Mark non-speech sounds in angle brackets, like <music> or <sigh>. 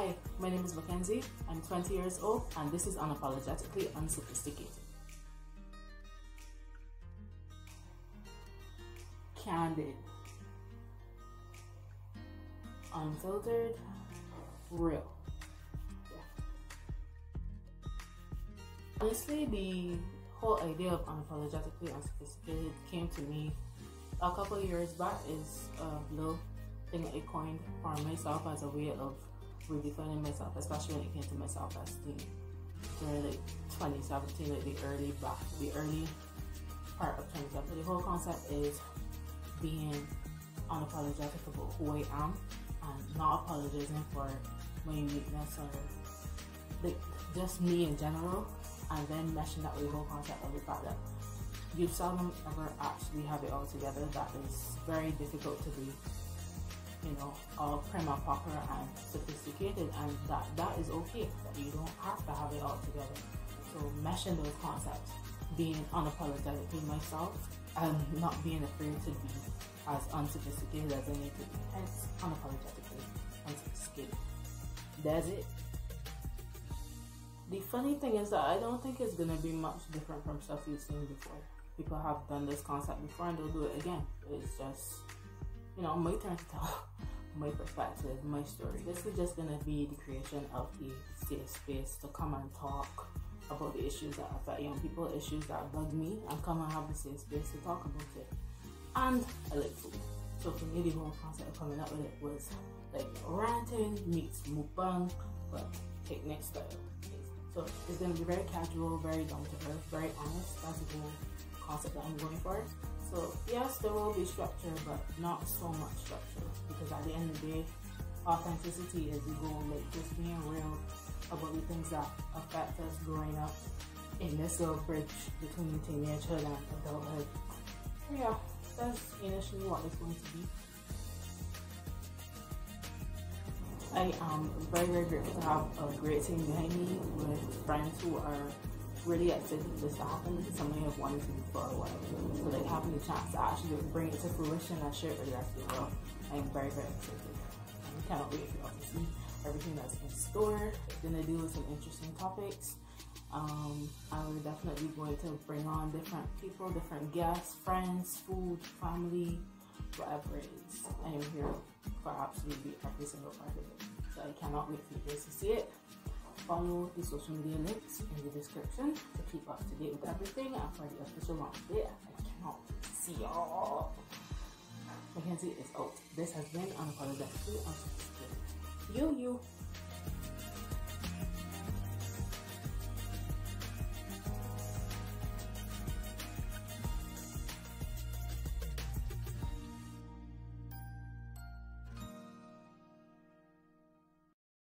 Hi, my name is McKenzie. I'm 20 years old and this is Unapologetically Unsophisticated. Candid. Unfiltered. Real. Yeah. Honestly, the whole idea of unapologetically unsophisticated came to me a couple years back is a little thing I coined for myself as a way of redefining myself, especially when it came to my self-esteem during like 2017, like the early back, the early part of 2017. The whole concept is being unapologetic about who I am and not apologizing for my uniqueness or like just me in general, and then meshing that with the whole concept of the fact that you seldom ever actually have it all together. That is very difficult to be know, uh, all prima proper and sophisticated, and that that is okay. That you don't have to have it all together. So meshing those concepts, being unapologetically myself, and not being afraid to be as unsophisticated as I need to be. Hence, unapologetically unsophisticated. That's it. The funny thing is that I don't think it's gonna be much different from stuff you've seen before. People have done this concept before and they'll do it again. It's just you know, my turn to tell <laughs> my perspective, my story. This is just gonna be the creation of a safe space to come and talk about the issues that affect young people, issues that bug me, and come and have the safe space to talk about it. And I like food. So for me, the whole concept of coming up with it was like ranting meets mukbang, but picnic style. So it's gonna be very casual, very down to earth, very honest. That's the whole concept that I'm going for. So yes, there will be structure, but not so much structure because at the end of the day, authenticity is the goal. Like just being real about the things that affect us growing up in this little bridge between teenagehood and adulthood. Yeah, that's initially what it's going to be. I am very, very grateful to have a great team behind me with friends who are really happen. This is something I've wanted to for a while. So like having the chance to actually bring it to fruition and share it with the rest of the world, I'm very, very excited. I cannot wait for y'all to see everything that's in store. Gonna deal with some interesting topics. Um, I'm definitely going to bring on different people, different guests, friends, food, family, whatever it is. I am here for absolutely every single part of it. So I cannot wait for you guys to see it follow the social media links in the description to keep up to date with everything for the official launch date. I cannot see y'all. McKenzie is out. This has been Unapologetically Unsophisticated. You, you.